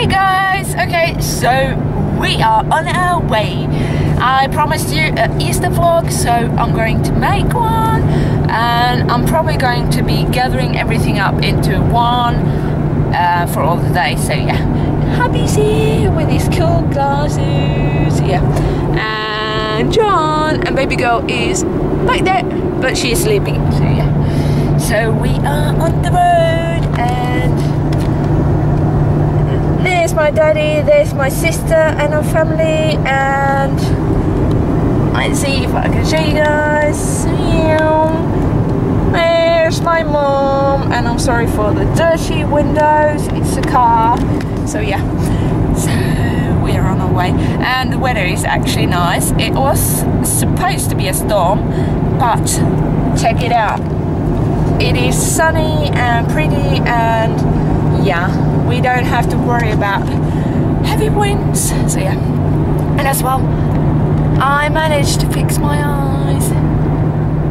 Hey guys, okay, so we are on our way. I promised you an Easter vlog, so I'm going to make one and I'm probably going to be gathering everything up into one uh, for all the day. So yeah, hubby's here with his cool glasses, yeah. And John and baby girl is back there, but she's sleeping, so yeah. So we are on the road and there's my daddy, there's my sister and her family, and let's see if I can show you guys. There's my mom, and I'm sorry for the dirty windows, it's a car. So, yeah, so we are on our way, and the weather is actually nice. It was supposed to be a storm, but check it out. It is sunny and pretty, and yeah we don't have to worry about heavy winds. So yeah, and as well, I managed to fix my eyes.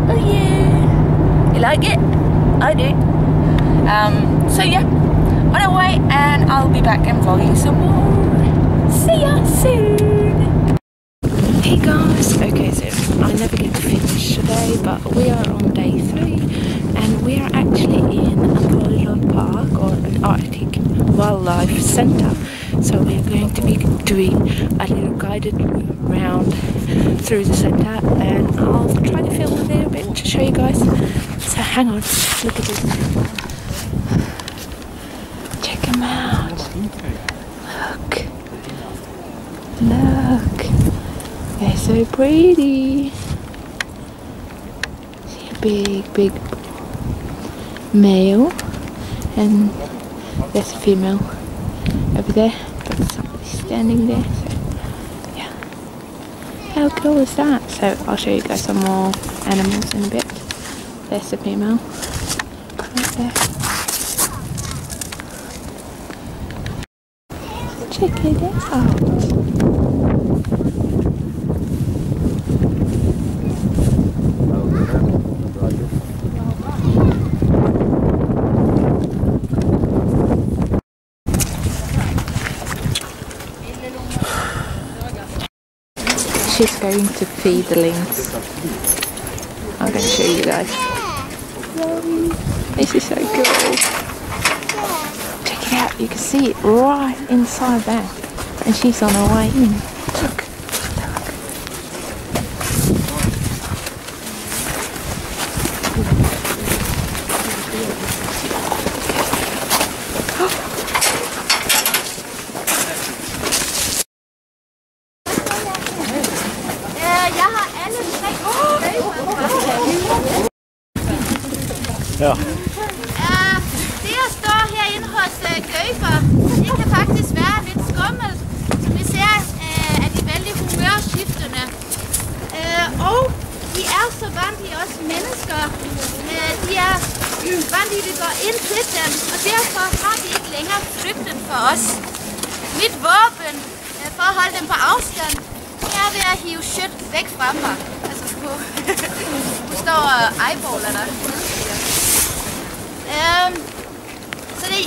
Oh yeah, you like it? I do. Um, so yeah, on our way, and I'll be back and vlogging some more. See ya soon. Hey guys, okay, so I never get to finish today, but we are on day three, and we are actually in a Polar Park or an Arctic Wildlife Centre. So we're going to be doing a little guided round through the centre and I'll try to film a little bit to show you guys. So hang on, look at this. Check them out. Look. Look. So pretty. See a big, big male and there's a female over there, but somebody's standing there. So, yeah. How cool is that? So I'll show you guys some more animals in a bit. There's the female right there. Check it out. She's going to feed the lynx. I'm going to show you guys. This is so cool. Check it out, you can see it right inside there. And she's on her way in. Look. De er så vant i mennesker. De er vant at vi går ind til dem, og derfor har de ikke længere frygten for os. Mit våben øh, for at holde dem på afstand, det er ved at hive shit væk fra mig. Altså på, du står og eyeballer dig. Øhm, så det,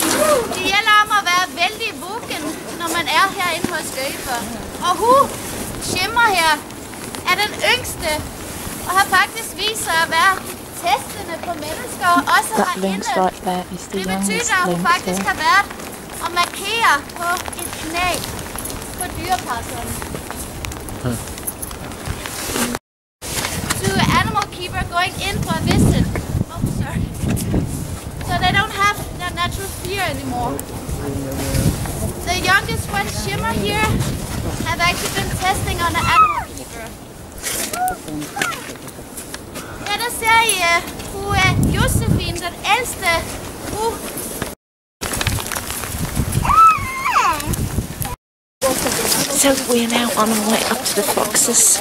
det gælder om at være vældig vågen, når man er herinde hos Gøber. Og hun, Shimmer her, er den yngste, og har faktisk vist sig at være testende på mennesker, også herinde. Right det betyder, at hun faktisk har været og markere på et knæ på dyrepasseren. Hmm. To animal keeper going in for a visit. they don't have that natural fear anymore. The youngest one, Shimmer here, have actually been testing on an animal. Ja. So we are now on our way up to the foxes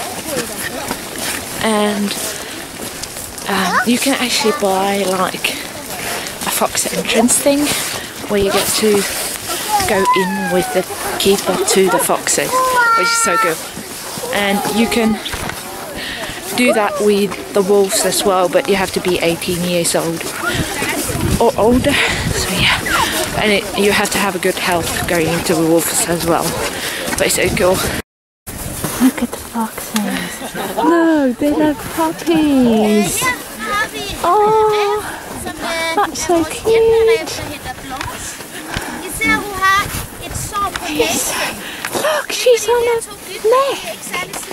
and um, you can actually buy like a fox entrance thing where you get to go in with the keeper to the foxes, which is so good. And you can do that with the wolves as well, but you have to be 18 years old or older. So yeah, and it, you have to have a good health going into the wolves as well. But it's so cool. Look at the foxes. Look, they like puppies. Her har vi Åh, som øh, that's so cute. hjemmeræb, der hedder Blanche. I ser, hun har et sår på næsen. look, she's on De a her to dyr, de neck.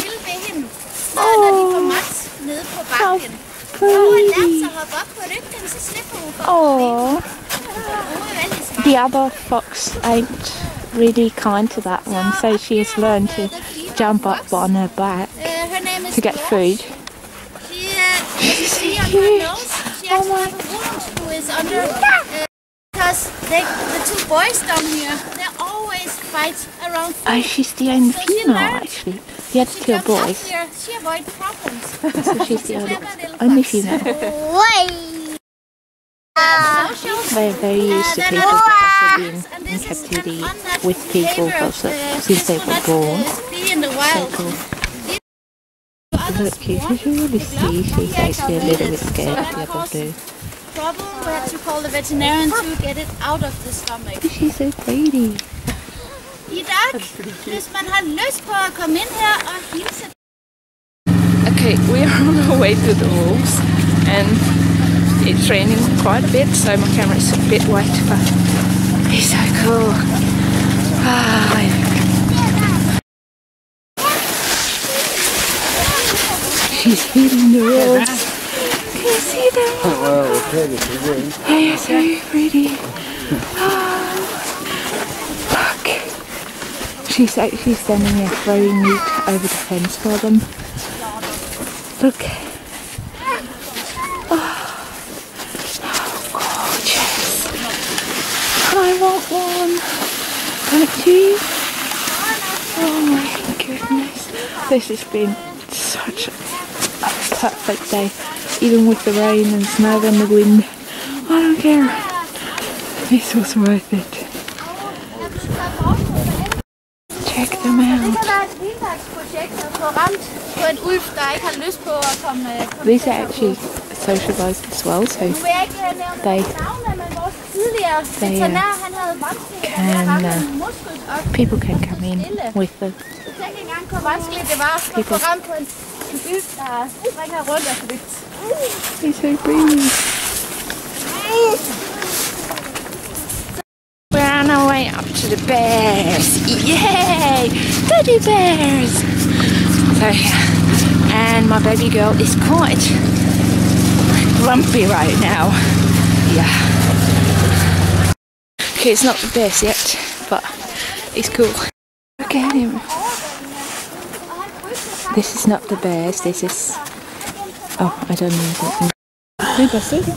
Så når de får nede på bakken. How Når hun lært sig at hoppe op på så slipper hun for Oh, Hun veldig smart. the other fox ain't really kind to that one, so she has learned to jump up on her back her name is to get food. She, you can see on because they, the two boys down here, they always fight around ah, food. Oh, she's the only female actually. The other She two are jumps up boys, here, she avoids problems. so she's the only, only fox. female. Social. They're very used to people they're because they've been in captivity with people behavior. also since they this were born. not, in the So cool. Look, you want can really see she's actually a little bit scared of that the other causes two. Trouble. We had to call the veterinarian to get it out of the stomach. She's so pretty. I dag, hvis man har lyst på at komme ind her og hilse Okay, we are on our way to the wolves and it's raining quite a bit so my camera is a bit wet but it's so cool. Ah, She's feeding the wolves. Can you see them? They are so pretty. Oh, look. She's actually standing there throwing meat over the fence for them. Look. Oh, how gorgeous. I want one. Don't you? Oh my goodness. This has been such a perfect day. Even with the rain and snow and the wind. I don't care. This was worth it. Check them out. These are actually socialised as well, so They- They, uh, can, uh, people can come in with the People. They're so pretty. we're on our way up to the bears. Yay! Teddy bears! So and my baby girl is quite grumpy right now. Yeah. Okay, it's not the best yet, but it's cool. Look at him. This is not the bears, this is... Oh, I don't know what... Look, I see. So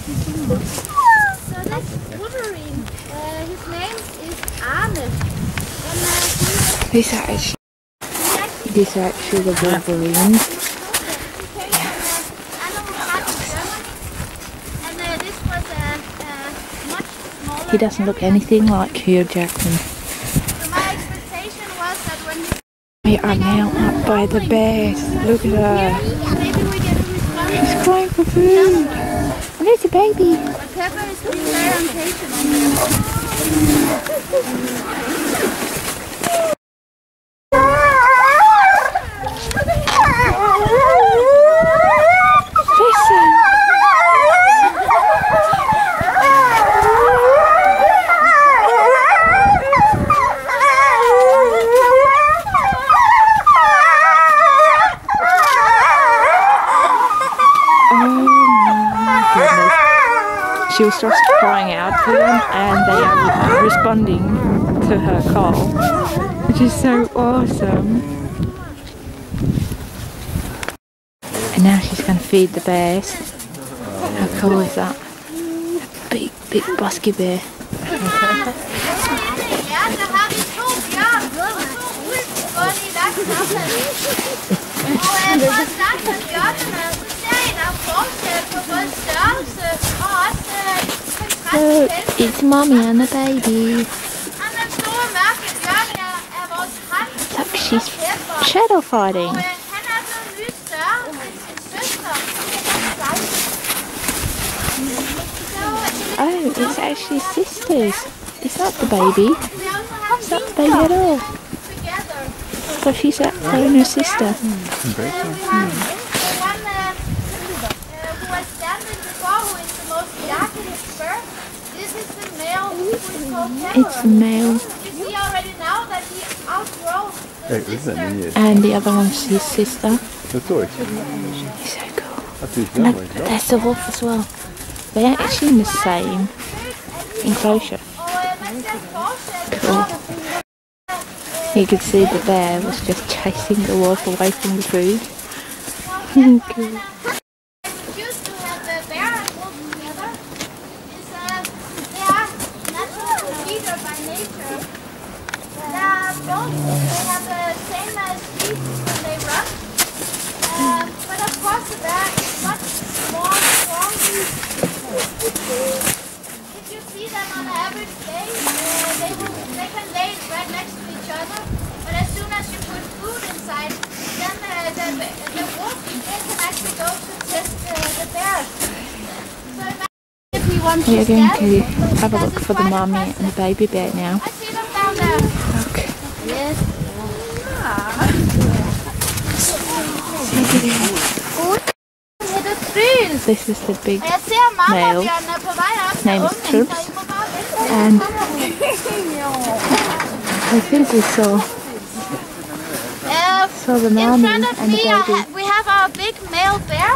that's Wolverine. Uh, his name is Arne. And uh, he's These are actually... These are actually the Wolverines. And this was a, a much smaller. He doesn't look anything like Hugh Jackman. So my expectation was that when we We are now up by the bears. Look at her. She's crying for food. And there's a baby. Pepper is very impatient on this. Listen. Oh my goodness. She was just crying out to them and they are responding to her call, which is so awesome. And now she's going to feed the bears. How cool is that? A big, big busky bear. Ja, så har vi to bjørn og to ulv bundet i nakken sammen. Og for at starte med bjørnene, så ser I, der forskel på både størrelse og også kontrast Look, it's mommy and the baby. Og den store mørke bjørn vores han. Look, she's shadow fighting. Og han så nyt større end sin søster. Så, Oh, it's actually sisters. Is that the baby? We also have Is that the baby at all? together. So she's her and her sister. Uh, we have the one uh, uh, who was standing before, who is the most dark in his fur. This is the male who is called It's Terror. male. You see already now that he outgrows the Hey, is that sister. me? And the other one's his sister. He's so cool. At du ikke Look, there's the wolf as well. They're actually in the same enclosure. Og man ser forskel på, Cool. You could see the bear was just chasing the wolf away from the food. cool. We used to have the bear and wolf together. Is uh, they are natural leader by nature. They are they have the same uh, speed when they run. Um, but of course the bear is much more strong. If you see them on an average day, uh, they will they can lay right next to each other. But as soon as you put food inside, then the the wolf they can actually go to test uh, the bear. So we are going to have a look for the mommy and the baby bear now. Yes. Det Tryl. This is the big Male. marmorbjørnene på vej op til Name is ungen, Truls. så I må bare vente. and I think we saw Uh, saw the in mommy front of and the baby. we have our big male bear.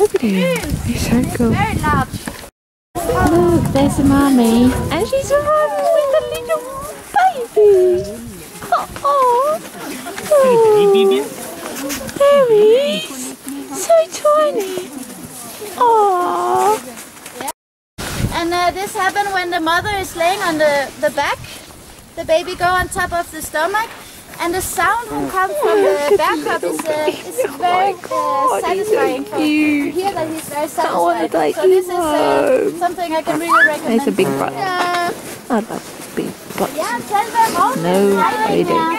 Look at him. He's so cool. Very large. Look, there's the mommy. And she's the little baby. Oh, oh. There he is. So tiny. Oh. And uh, this happened when the mother is laying on the, the back. The baby go on top of the stomach. And the sound will come from the cub is, uh, is very uh, satisfying for, to hear that he's very satisfied. So this is uh, something I can really recommend. It's a big butt. Yeah. I love big butts. Yeah, tell them all. No, they don't.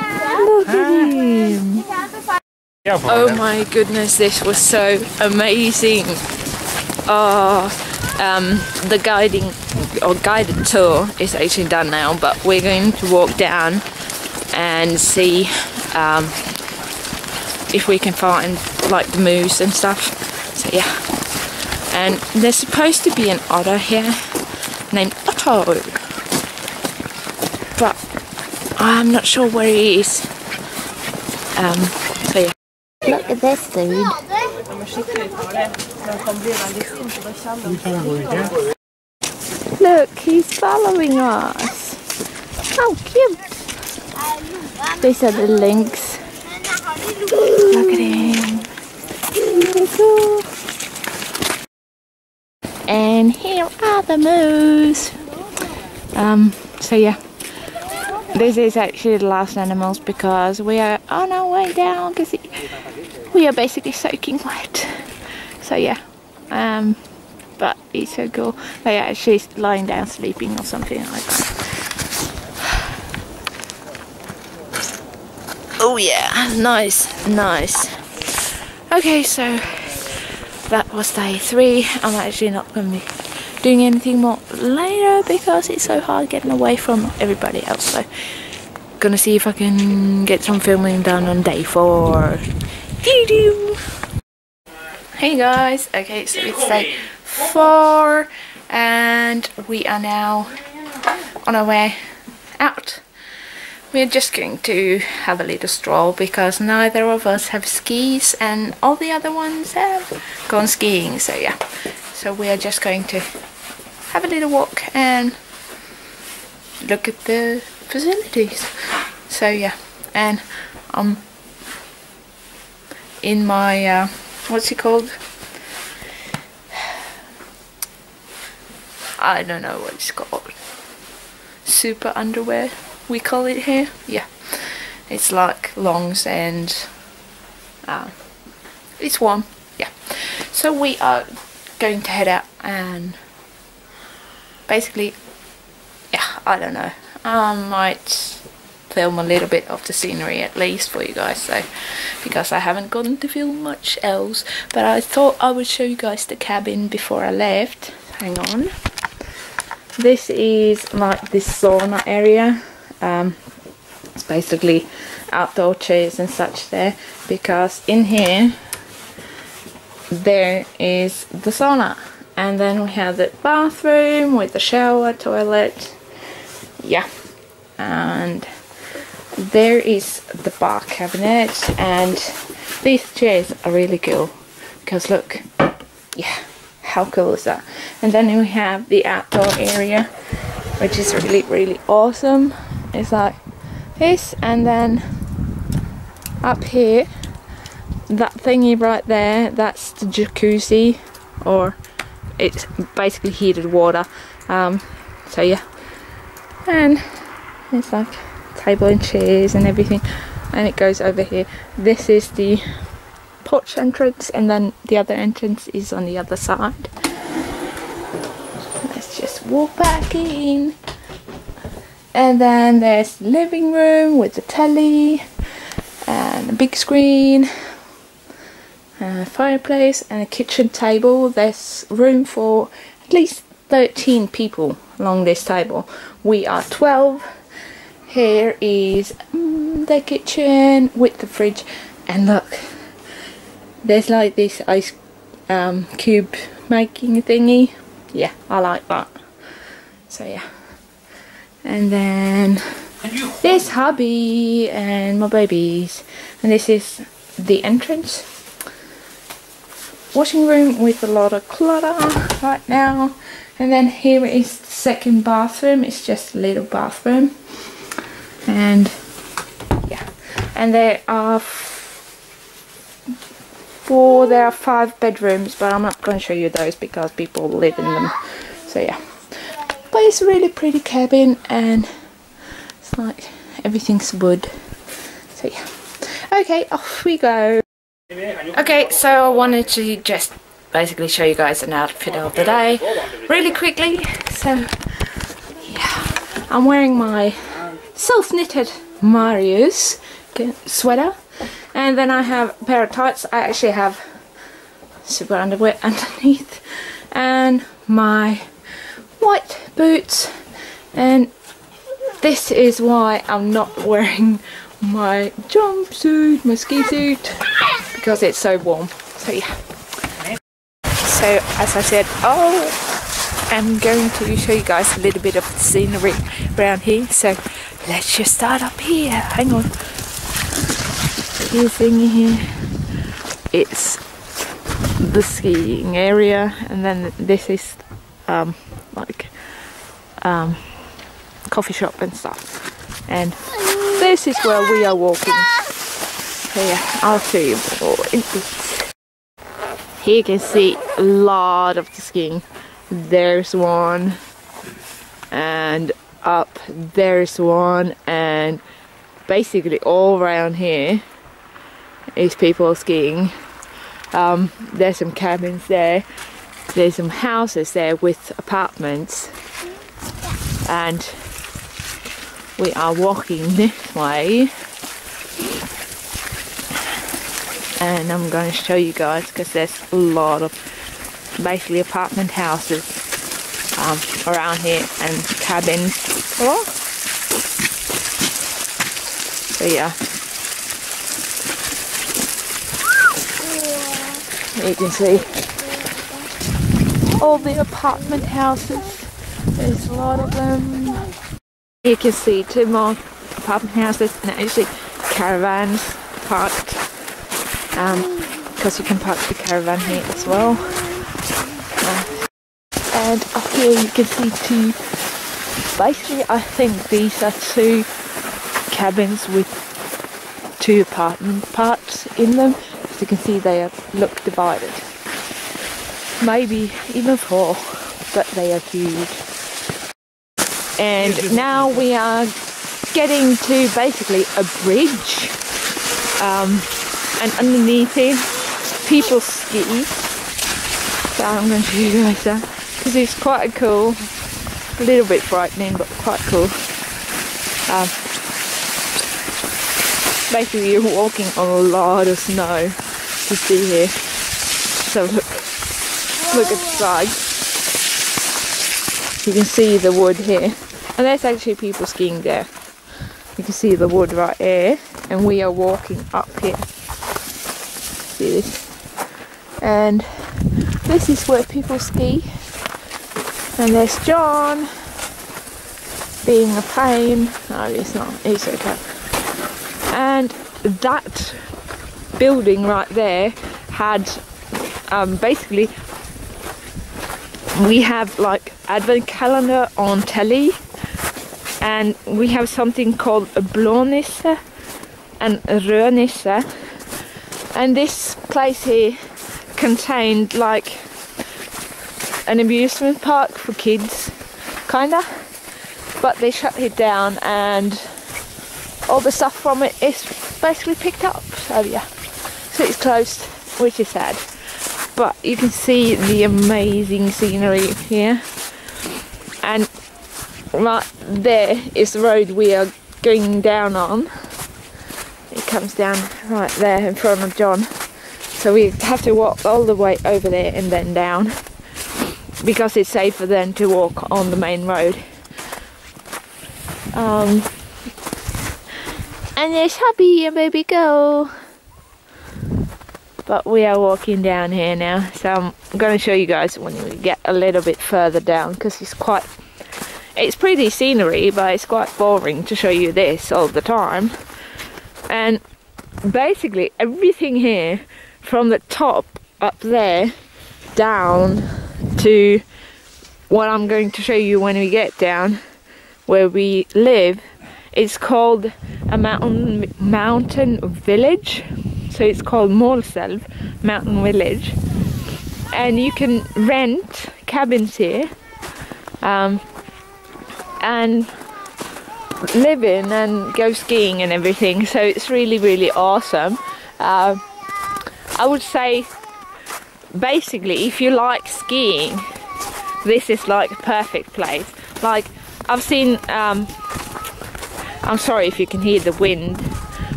Look at him. Oh my goodness, this was so amazing. Oh, um, the guiding or guided tour is actually done now, but we're going to walk down and see um, if we can find like the moose and stuff. So yeah, and there's supposed to be an otter here named Otto, but I'm not sure where he is. Um, so yeah. Look at this dude. Look, he's following us. How cute. These are the lynx. Look at him. Beautiful. And here are the moose. Um, so yeah. This is actually the last animals because we are on our way down because we are basically soaking wet. So yeah, um, but it's so cool. They are actually lying down sleeping or something like that. Oh yeah, nice, nice. Okay, so that was day three. I'm actually not going to be doing anything more later because it's so hard getting away from everybody else. So, gonna see if I can get some filming done on day four. Doo-doo. Hey guys, okay, so it's day four, and we are now on our way out. We're just going to have a little stroll because neither of us have skis and all the other ones have gone skiing, so yeah. So we are just going to have a little walk and look at the facilities. So yeah, and I'm in my uh, what's it called? I don't know what it's called. Super underwear, we call it here. Yeah, it's like longs and uh, it's warm. Yeah, so we are going to head out and basically, yeah, I don't know. I might film a little bit of the scenery at least for you guys so because I haven't gotten to film much else but I thought I would show you guys the cabin before I left hang on this is like this sauna area. Um, it's basically outdoor chairs and such there because in here there is the sauna and then we have the bathroom with the shower toilet. Yeah. And there is the bar cabinet. And these chairs are really cool. Because look yeah how cool is that? And then we have the outdoor area which is really really awesome. It's like this. And then up here that thingy right there that's the jacuzzi or it's basically heated water. Um, so yeah. And it's like table and chairs and everything. And it goes over here. This is the porch entrance and then the other entrance is on the other side. Let's just walk back in. And then there's the living room with the telly and a big screen a fireplace and a kitchen table. There's room for at least 13 people along this table. We are 12 here is mm, the kitchen with the fridge. And look there's like this ice um, cube making thingy. Yeah I like that. So yeah. And then this hubby and my babies. And this is the entrance washing room with a lot of clutter right now. And then here is the second bathroom. It's just a little bathroom. And yeah. And there are four there are five bedrooms but I'm not going to show you those because people live in them. So yeah. But it's a really pretty cabin and it's like everything's wood. So yeah. Okay off we go okay so I wanted to just basically show you guys an outfit of the day really quickly. So yeah I'm wearing my self-knitted Marius sweater and then I have a pair of tights. I actually have super underwear underneath and my white boots and this is why I'm not wearing my jumpsuit, my ski suit because it's so warm. So yeah. So as I said oh I'm going to show you guys a little bit of the scenery around here. So let's just start up here. Hang on. You thingy here it's the skiing area. And then this is um, like um, coffee shop and stuff. And this is where we are walking yeah I'll show you more in here you can see a lot of the skiing. There's one and up there's one and basically all around here is people skiing. Um, there's some cabins there. There's some houses there with apartments and we are walking this way and I'm going to show you guys because there's a lot of basically apartment houses um, around here and cabins. Oh. so yeah. You can see. All the apartment houses. There's a lot of them. You can see two more apartment houses and actually caravans parked because um, you can park the caravan here as well. And up here you can see two, basically I think these are two cabins with two apartment parts in them. As you can see they are look divided. Maybe even four, but they are huge. And now we are getting to basically a bridge. Um, and underneath it people ski so I'm going to show you guys that because it's quite a cool a little bit frightening but quite cool um, basically you're walking on a lot of snow to see here so look look at the side you can see the wood here. And there's actually people skiing there. You can see the wood right here. And we are walking up here. This? And this is where people ski. And there's John being a pain. No, it's not. It's okay. And that building right there had um, basically we have like advent calendar on telly and we have something called a blånisse and a rødnisse and this place here contained like an amusement park for kids kinda. But they shut it down and all the stuff from it is basically picked up. So yeah. So it's closed which is sad. But you can see the amazing scenery here. And right there is the road we are going down on it comes down right there in front of John. So we have to walk all the way over there and then down because it's safer than to walk on the main road. Um, and there's Hubby and baby girl. But we are walking down here now so I'm going to show you guys when we get a little bit further down because it's quite it's pretty scenery but it's quite boring to show you this all the time and basically everything here from the top up there down to what I'm going to show you when we get down where we live it's called a mountain mountain village. So it's called Målselv Mountain Village. And you can rent cabins here. Um, and live in and go skiing and everything so it's really really awesome. Uh, I would say basically if you like skiing this is like a perfect place. Like I've seen um, I'm sorry if you can hear the wind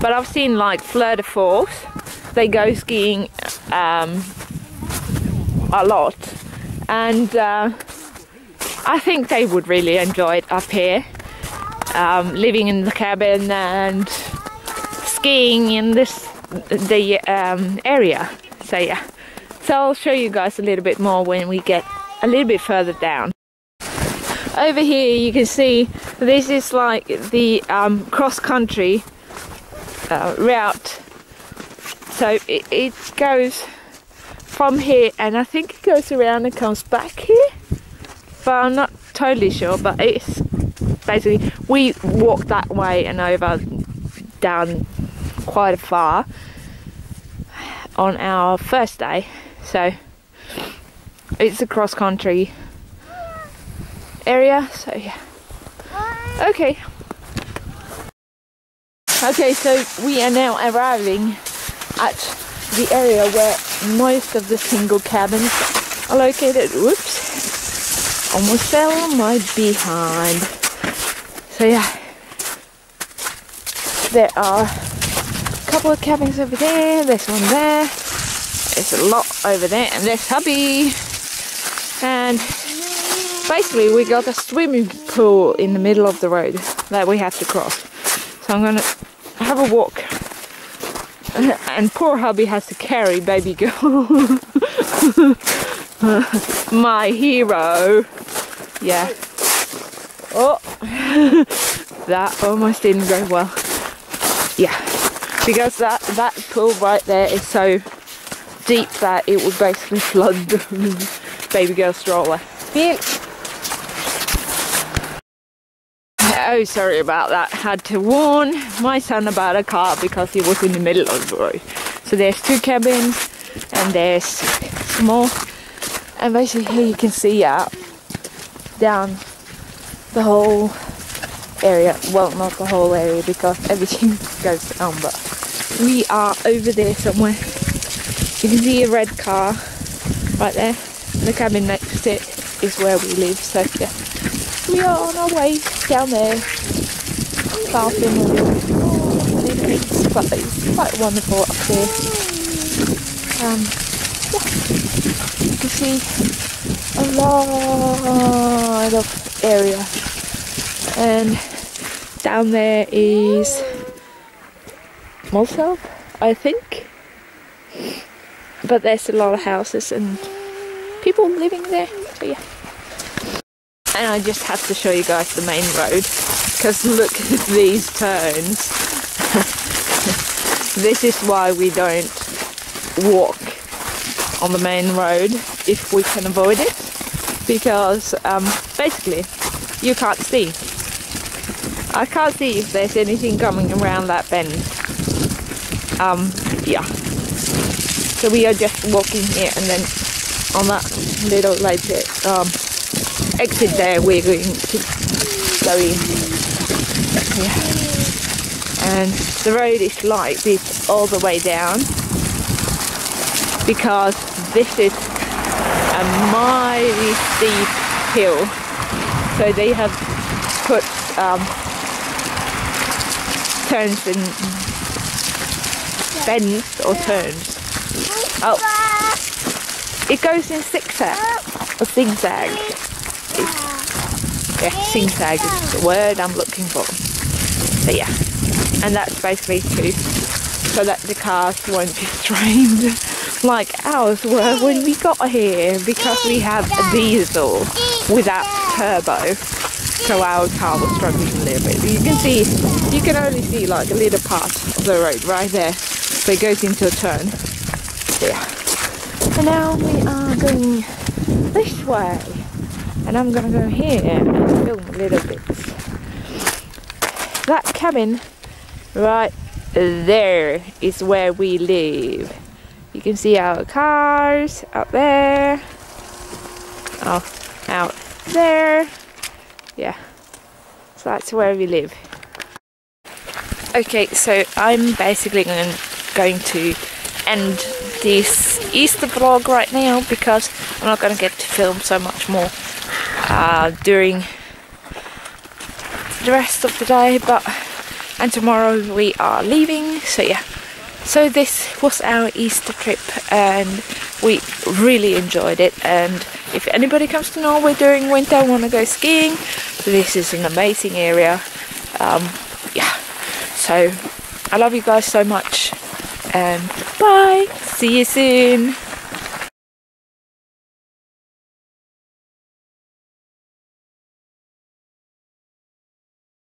but I've seen like Fleur de Force. They go skiing um, a lot. And uh, I think they would really enjoy it up here um, living in the cabin and skiing in this the um, area. So yeah. So I'll show you guys a little bit more when we get a little bit further down. Over here you can see this is like the um, cross country uh, route. So it, it goes from here and I think it goes around and comes back here but I'm not totally sure but it's basically we walked that way and over down quite far on our first day so it's a cross country area so yeah okay okay so we are now arriving at the area where most of the single cabins are located. Whoops. Almost fell my behind. So yeah. There are a couple of cabins over there. this one there. There's a lot over there. And there's hubby. And basically we got a swimming pool in the middle of the road that we have to cross. So I'm gonna have a walk and poor hubby has to carry baby girl. My hero. Yeah. Oh, that almost didn't go well. Yeah, because that, that pool right there is so deep that it would basically flood the baby girl stroller. Oh, sorry about that. Had to warn my son about a car because he was in the middle of the road. So there's two cabins and there's small. And basically here you can see out down the whole area. Well, not the whole area because everything goes down, but we are over there somewhere. You can see a red car right there. The cabin next to it is where we live, so yeah we are on our way down there. All the but it's quite wonderful up here. Um, yeah, you can see a lot of area. And down there is Målselv, I think. But there's a lot of houses and people living there, so yeah. And I just have to show you guys the main road because look at these turns. this is why we don't walk on the main road if we can avoid it because um, basically you can't see. I can't see if there's anything coming around that bend. Um, yeah. So we are just walking here and then on that little like um, exit there we're going to go in. Yeah. And the road is like this all the way down because this is a mighty steep hill. So they have put um, turns and bends or turns. Oh, it goes in zigzag or zigzag. It's, yeah, zigzag is the word I'm looking for. So yeah, and that's basically to so that the cars won't be strained like ours were when we got here because we have a diesel without turbo so our car was struggling a little bit. You can see you can only see like a little part of the road right there. So it goes into a turn. Yeah. And now we are going this way. And I'm gonna go here and film a little bit. That cabin right there is where we live. You can see our cars out there. Oh, out there. Yeah. So that's where we live. Okay, so I'm basically going, going to end this Easter vlog right now because I'm not going to get to film so much more uh, during the rest of the day but and tomorrow we are leaving so yeah so this was our Easter trip and we really enjoyed it and if anybody comes to Norway during winter want to go skiing, this is an amazing area. Um, yeah, so I love you guys so much and bye, see you soon.